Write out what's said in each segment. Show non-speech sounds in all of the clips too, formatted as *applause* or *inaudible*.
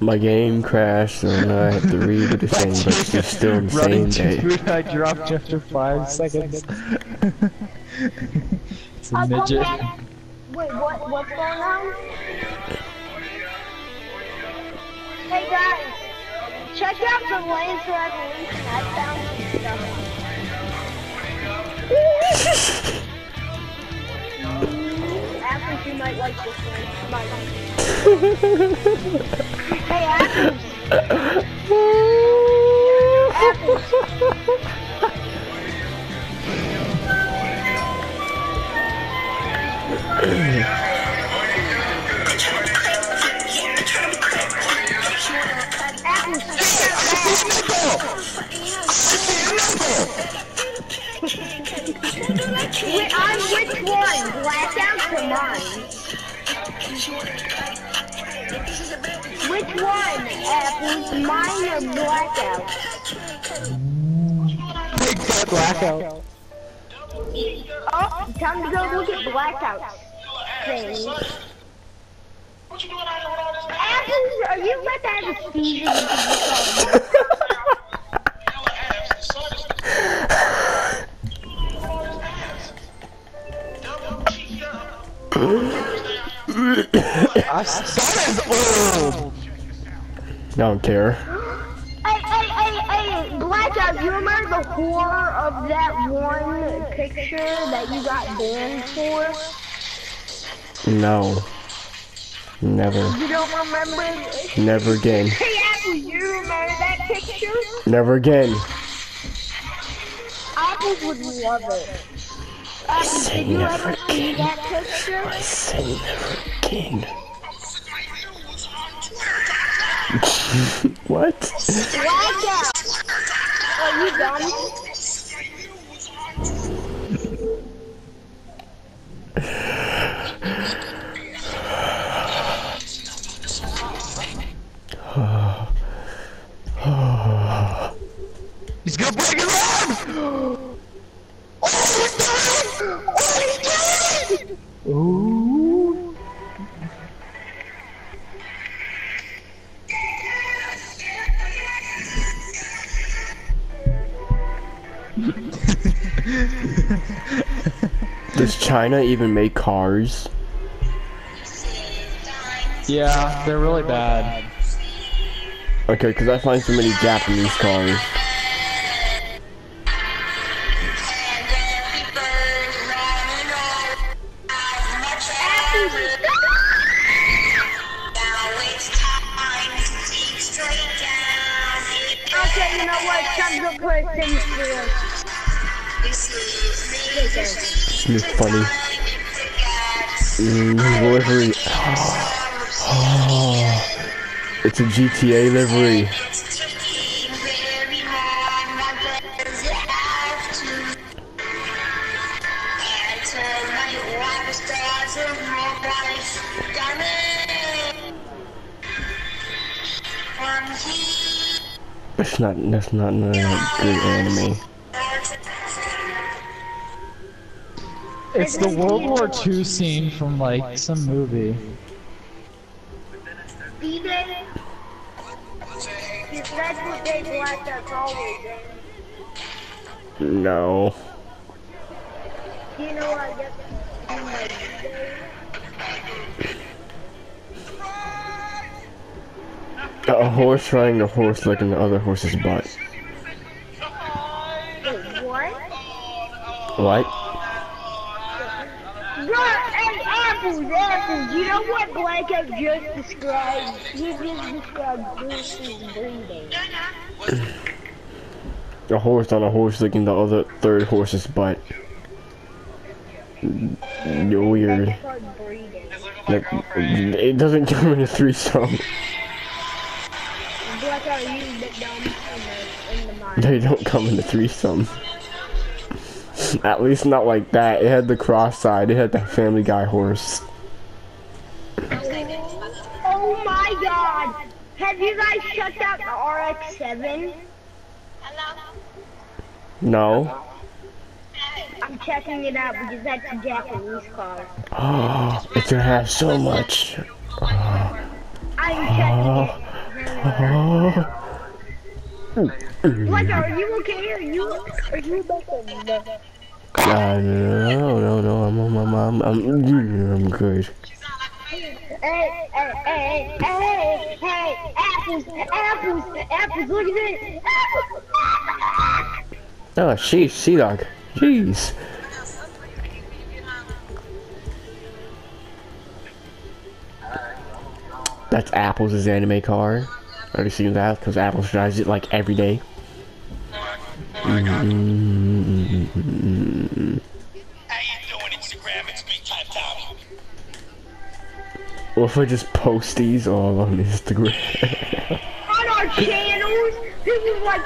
My game crashed, and I had to redo the thing, but it's still the same to day. three, I dropped after five seconds. *laughs* it's a oh, I'll midget. Wait, what? What's going on? Hey guys, check out the Lancer Evolution. I found some stuff. You might like this one. Might. *laughs* hey, check *laughs* *laughs* Wait, on which one? Blackouts or mine? Which one? Apples, mine or blackouts? Big blackout. Oh, time to go look at blackouts. Things. Apples, are you about to have a seizure? *laughs* don't care. Hey, hey, hey, hey, Blackout, you remember the horror of that one picture that you got banned for? No. Never. You don't remember? it? Never again. *laughs* Hey, you remember that picture? Never again. Apples would love it. Apples, Say did you never ever see again. that picture? I say never again. *laughs* what? Blackout! Are you done? He's gonna break his arm! Oh, he's dying! Oh, he's Ooh. Does China even make cars? Yeah, they're really bad. Okay, because I find so many Japanese cars. Oh, it's a GTA livery. It's not. That's not a good anime. It's the World War II scene from like some movie. No. A horse riding a horse licking the other horse's butt. What? What? Hey, apples, apples. You know what Blackout just described? He just described horses breeding. A horse on a horse licking the other third horse's butt. Weird. Called breeding. Like, it doesn't *laughs* come in a threesome. They don't come in a threesome. *laughs* At least not like that. It had the cross side. It had that Family Guy horse. Oh my god! Have you guys checked out the RX-7? No. I'm checking it out because that's a Japanese car. Oh, *gasps* it can have so much. I'm checking it. *gasps* Like, are you okay? Are you, are you about to... Uh, no, no, no, I'm, I'm, I'm, I'm, I'm, I'm good. Hey, hey, hey, hey, hey, apples, apples, apples, look at this. Apples. Oh, sheesh, Sea Dog. Jeez. That's Apple's anime car. I already seen that because Apple drives it like every day. What if I just post these all on Instagram? *laughs* On our channels, this is like...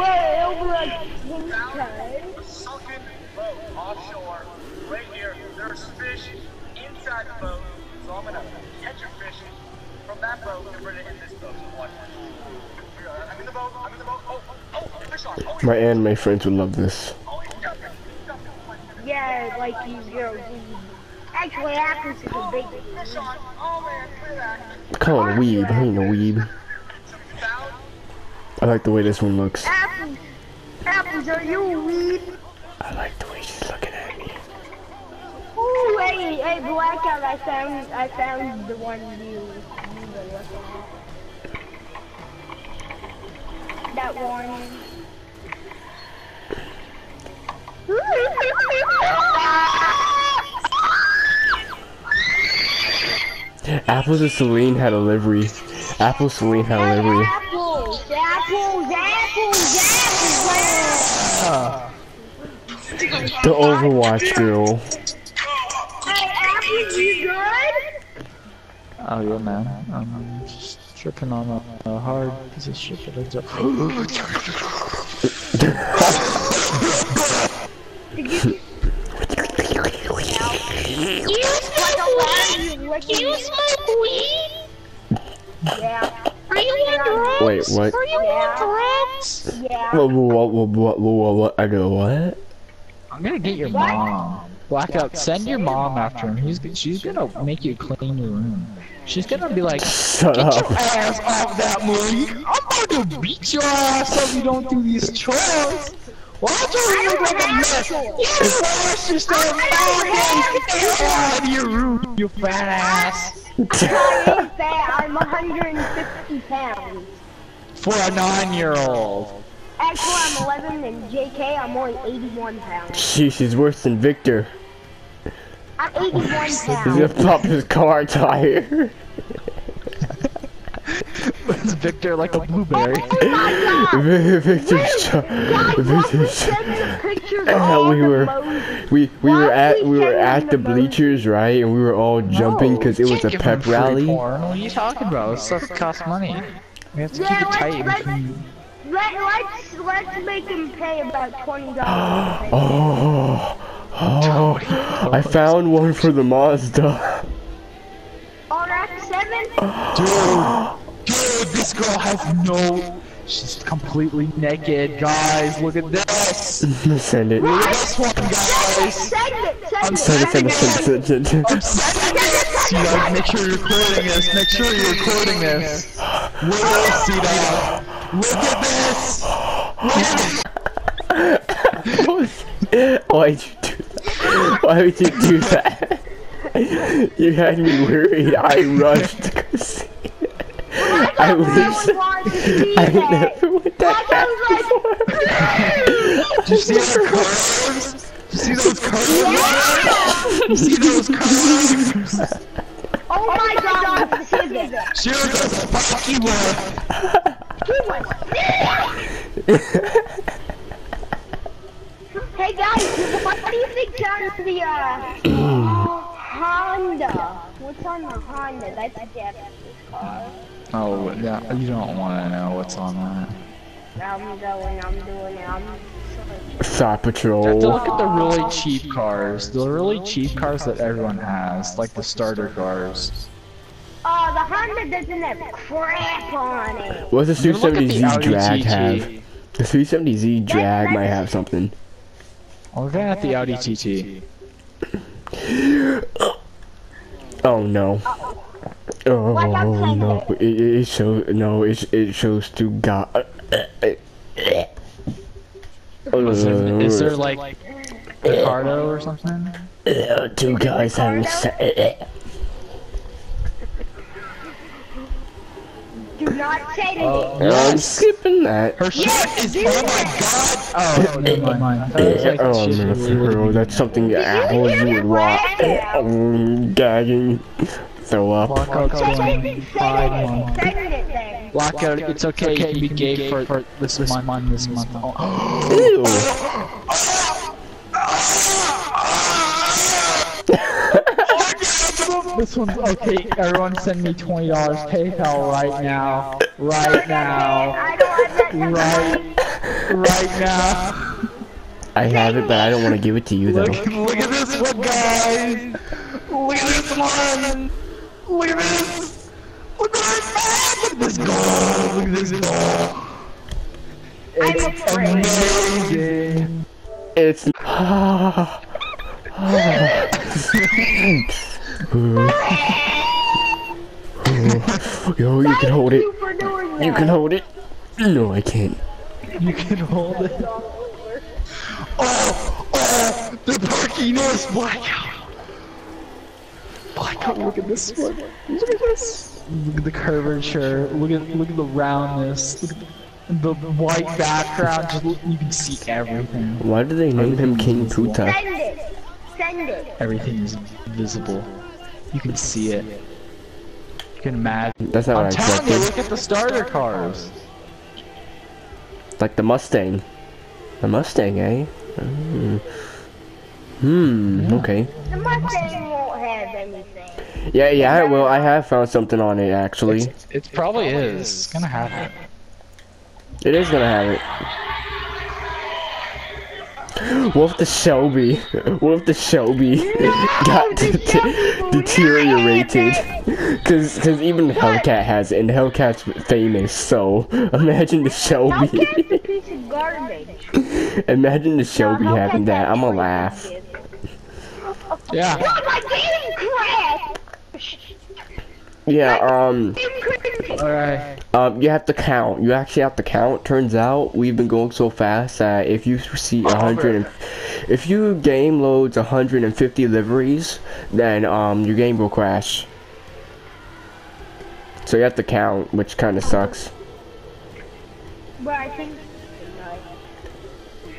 But it'll be like... okay. Sunken boat offshore, right here. There's fish inside the boat, so I'm gonna catch a fish from that boat and bring it in this boat. So watch. Here, I'm in the boat. I'm in the boat. Oh, oh, oh fish on. Oh, My anime friends would love this. oh, he's jumping. He's jumping. Yeah, like you, you're... Actually, apples is a oh, big... Fish on. Oh man, look at that. Come on, weeb. I ain't no weeb. I like the way this one looks. Apples, apples, are you a weed? I like the way she's looking at me. Ooh, hey, hey, Blackout, I found, I found the one you, you were looking at. That one. Apples and Celine had a livery. Apple Celine had a livery. Apples, apples, apples, apples, The Overwatch girl. Oh yeah, man. Um, I'm just tripping on a, a hard piece of shit that I just. You smoke weed? You smoke weed? Yeah. Are you on drugs? Wait, what? Are you on drugs? Yeah. What, what, what, what, what, what, I go, what? I'm gonna get your mom. Blackout, send your mom after him. He's she's gonna make you clean your room. She's gonna be like, *laughs* Shut get your ass off that movie. I'm about to beat your ass if you don't do these chores. Why'd you look like a mess? You forced yourself out out of your room, you fat ass. I'm not fat. I'm 150 pounds. For a nine-year-old. Actually, I'm 11, and JK, I'm only 81 pounds. Sheesh, she's worse than Victor. I'm 81 He's pounds. gonna pop his car tire. Is Victor like a blueberry? Victor's, Guys, watch Victor's, send the pictures *laughs* Uh, we were- Moses. we, we were at, we were at the the bleachers, right? And we were all jumping because it was a pep rally. Porn. What are you talking about? This stuff costs money. We have to Yeah, keep it tight let's- between. Let, let's, let's make him pay about $20. *gasps* Oh, oh, I *laughs* found one for the Mazda. RX-7? Dude, dude, this girl has no. She's completely naked, guys. Look at this. *laughs* Send it. Look at this one, guys. Send it, send it, Send it, send it, send it, send it, send it. I'm sending it. See, guys, make sure you're recording this. Make sure you're recording this. Look at this, see that? Look at this. *laughs* Why'd you do that? *laughs* Why would you do that? *laughs* You had me worried. I rushed to go see it. I I was. really wanted to I that. never went that fast before. Did you see the curves? Did you see those curves? You see those curves? Oh my god, this is it. She was fuck you were. Hey guys, what do you think's on the uh, Honda? What's on the Honda? That's a car. Oh, yeah, you don't want to know what's on that. I'm going, I'm doing it, I'm Saw You have to look at the really cheap cars. The really cheap cars that everyone has, like the starter cars. Oh, the Honda doesn't have crap on it. What's the You look at the 370Z drag have? The 370Z drag might have something. I'm looking at the Audi TT. *laughs* Oh no. Oh Like I'm no! it. It, it shows no. It it shows to God. Listen, is there like Ricardo or something? Uh, two guys having sex. Not say to Oh, me. I'm skipping that. Her shirt is. Oh my god! Oh, never mind. I thought it was like oh shit man, we would bro, that's something Apple hear you the would watch. rap? Um, gagging, throw up. Blackout's Send going it, Pride send Month. it, send it then. Blackout, it's okay. You can be gay for, for this month. This month. Oh. *gasps* *gasps* Ew. *laughs* This one's okay. Everyone, send me twenty dollars PayPal right now. Right now. I don't want that Right. Right now. I have it, but I don't want to give it to you though. Look, look at this one, guys. Look at this one. Look at this. Look at this. Look at this goal. Look at this goal. It's amazing. It's. *sighs* *sighs* *sighs* *laughs* Yo, you can hold it. You for doing that. You can hold it. No, I can't. You can hold it. Oh, oh, the perkiness, blackout. Blackout, look at this one. Look at this. Look at the curvature. Look at look at the roundness. Look at the, the white background. Just look, you can see everything. Why do they name him King Puta? Send it. Send it. Everything is visible. You can see it. You can imagine. That's not what I I'm telling you, expected. look at the starter cars. Like the Mustang. The Mustang, eh? Hmm. Hmm. Okay. The Mustang won't have anything. Yeah, yeah. Well, I have found something on it actually. It probably is. It's gonna have it. It is gonna have it. *laughs* What if the Shelby? What if the Shelby *laughs* got the de- Shelby deteriorated? *laughs* Cause, cause even Hellcat has it, and Hellcat's famous. So imagine the Hellcat's a Shelby. piece of garbage. imagine the Shelby No, having that. I'ma actually laugh. good. Yeah. No, my game crashed. Yeah. Um. Alright. Um, you have to count. You actually have to count. Turns out we've been going so fast that if you see a hundred, and if you game loads 150 liveries, then um your game will crash. So you have to count, which kind of sucks. But I think.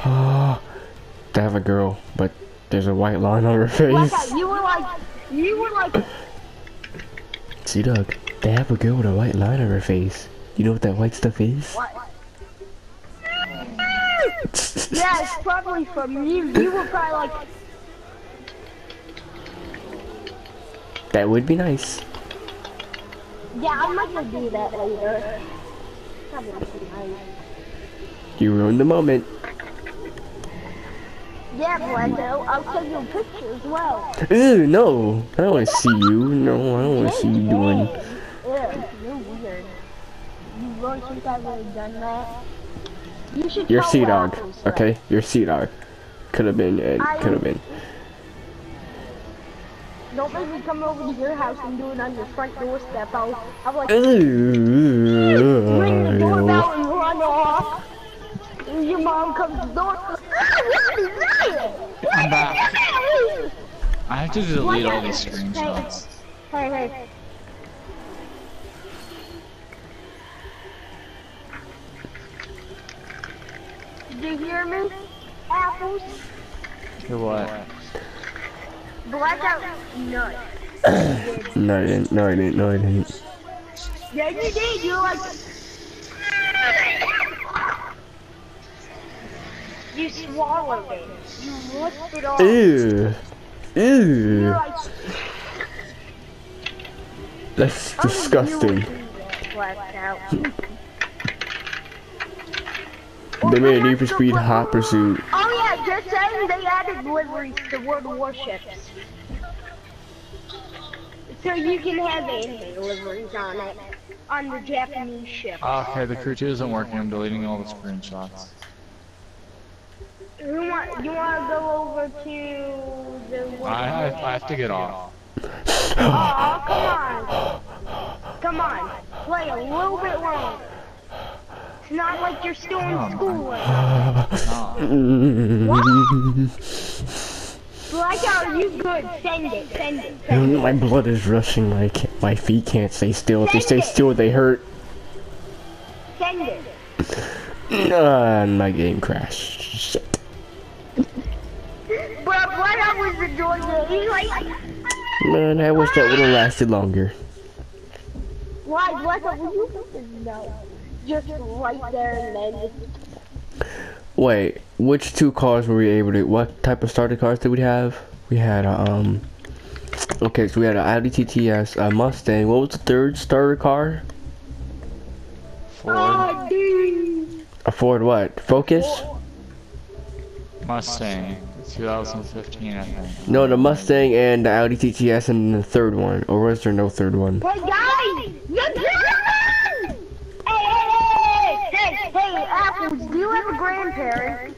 *sighs* to have a girl, but there's a white line on her face. you were like, you were like, See, Doug, they have a girl with a white line on her face. You know what that white stuff is? what? *laughs* Yeah, it's probably from you. You were probably like, That would be nice. yeah, I might go do that later. That would be nice. You ruined the moment. Yeah, Blendo, I'll take you a picture as well. Ew, no. I don't want to see you. No, I don't want to see you doing. Ew, you're weird. You really think I would have done that? You should You're Sea Dog, okay? You're Sea Dog. Could have been, it I- could have been. Don't make me come over to your house and do it on your front doorstep. I'll, I'll like Ew. ring the doorbell and run off. And your mom comes to the door. *laughs* What is that? I'm back. I have to delete all these screenshots. Hey, hey. Did you hear me? Apples? For what? Blackout nuts. *coughs* No, I didn't. No, I didn't. No, I didn't. Yeah, you did. You're like. You swallowed it. You licked it off. Ew. Ew. like. That's disgusting. that, They made a Need for Speed Hot Pursuit. Oh yeah, just saying they added liveries to World Warships. So you can have anime liveries on it. On the Japanese ship. Ah, okay, the crew 2 isn't working. I'm deleting all the screenshots. You want, you want to go over to the... I, I, I have to get off. Oh, come on. Come on, play a little bit longer. It's not like you're still in school. *laughs* Blackout, you good? Send it, send it, send it. My blood is rushing. My my feet can't stay still. If they stay still, they hurt. Send it. Uh, and my game crashed. Man, I wish that would have lasted longer. why Blackout? Would you put the no? Just right there and then. Wait, which two cars were we able to? What type of starter cars did we have? We had um. Okay, so we had an Audi TTS, a Mustang. What was the third starter car? Ford. A Ford what? Focus? Mustang, 2015, I think. No, the Mustang and the Audi TTS, and the third one. Or was there no third one? Hey guys, you're driving! Hey, hey, hey, hey, hey, Apples, do you have a grandparent?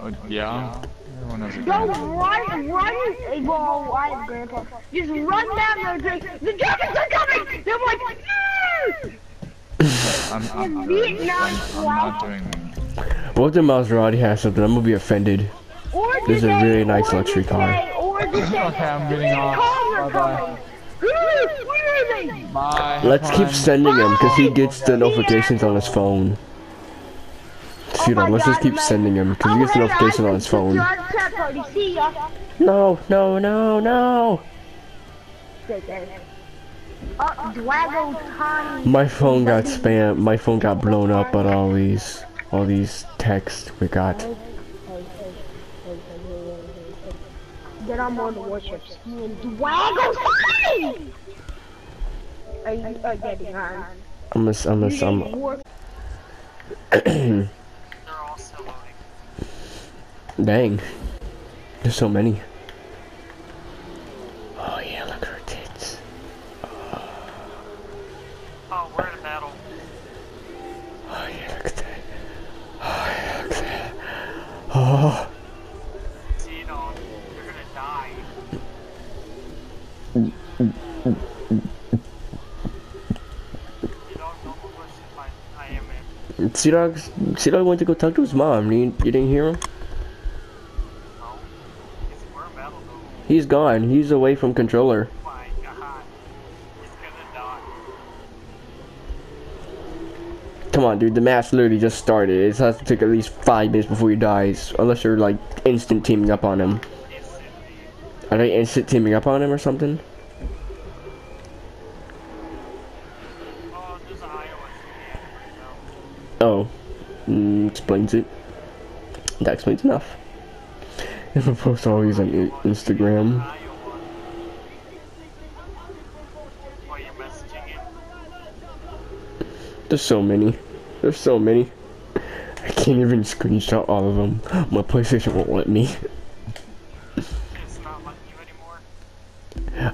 Oh, yeah? Everyone has Go run, run, well, I have grandpa. Just run down there and the Germans are coming! They're like, "Mm!" I'm, I'm, In doing, Vietnam I'm, I'm not doing that. What if the Maserati has something? I'm gonna be offended. Or This is a really say- nice luxury car. Or Okay, I'm getting off. Bye-bye. Where where are they? Bye. Let's keep fun. sending him, because he gets the notifications on his phone. See Oh let's just God, keep man. sending him, because he Oh, gets the hey, notification on his phone. joined chat party. See ya. No, no, no, no! Stay there. Oh, Dwago Tiny. My phone got spam, my phone got blown up by all these, all these texts we got. Get on board the warship. Skiing Dwago Tiny! Are you are getting on? I'm a, I'm a, I'm a, War- They're all still loading. *clears throat* dang. There's so many. Sea Dog, Sea Dog went to go talk to his mom. You, you didn't hear him? He's gone. He's away from controller. Come on, dude. The match literally just started. It has to take at least five minutes before he dies, unless you're like instant teaming up on him. Are they instant teaming up on him or something? Oh, there's an iOS game right now. Oh, mm, explains it. That explains enough. If I post all these on Instagram, there's so many. There's so many. I can't even screenshot all of them. My PlayStation won't let me.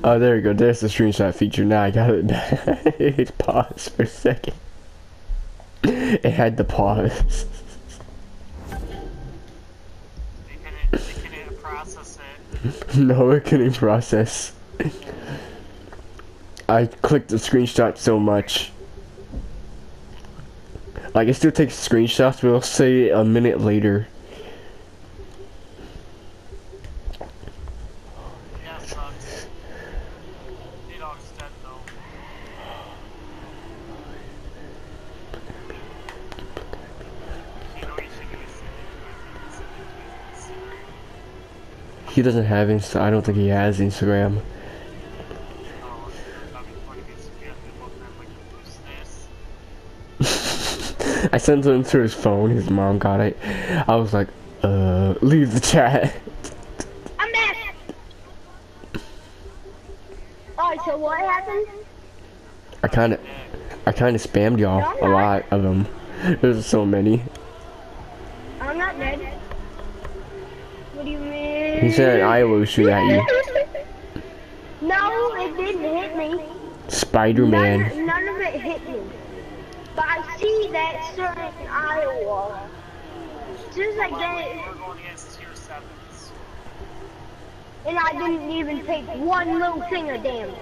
Oh, there you go. There's the screenshot feature. Now I got it *laughs* it paused for a second. *laughs* It had the pause. They couldn't, they couldn't process it. no, it couldn't process. I clicked the screenshot so much. Like, it still takes screenshots, but it'll say a minute later. Yeah, it sucks. D-Dog's dead though. You know what you should do is send it to his- send it to his Instagram. He doesn't have Insta. I don't think he has Instagram. That'd be funny because if you have to look at like who's this? I sent him to his phone. His mom got it. I was like, uh, leave the chat. I'm back. Alright, so what happened? I kind of, I kind of spammed y'all a lot of them. There's so many. I'm not dead. What do you mean? He said Iowa was shoot at you. No, it didn't hit me. Spider-Man. None, none of it hit me. But I see that certain Iowa. As soon as I get it, We're going against tier sevens. and I didn't even take one little thing of damage.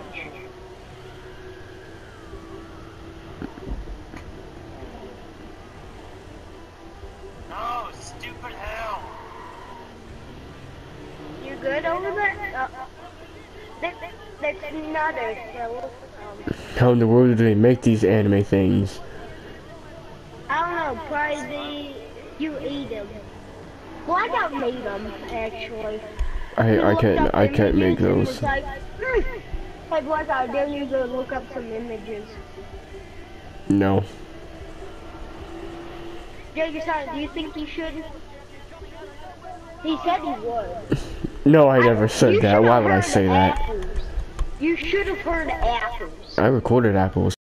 Good over there? Uh, there there's another, so, um, How in the world do they make these anime things? I don't know, probably they, you eat them. Well, I don't made them, actually. I I can't I can't make those. Like, "Hmm." like I dare you to look up some images. No. Jagerson, do you think he should? He said he would. *laughs* No, I never said that. Why would I say that? apples. You should have heard apples. I recorded apples.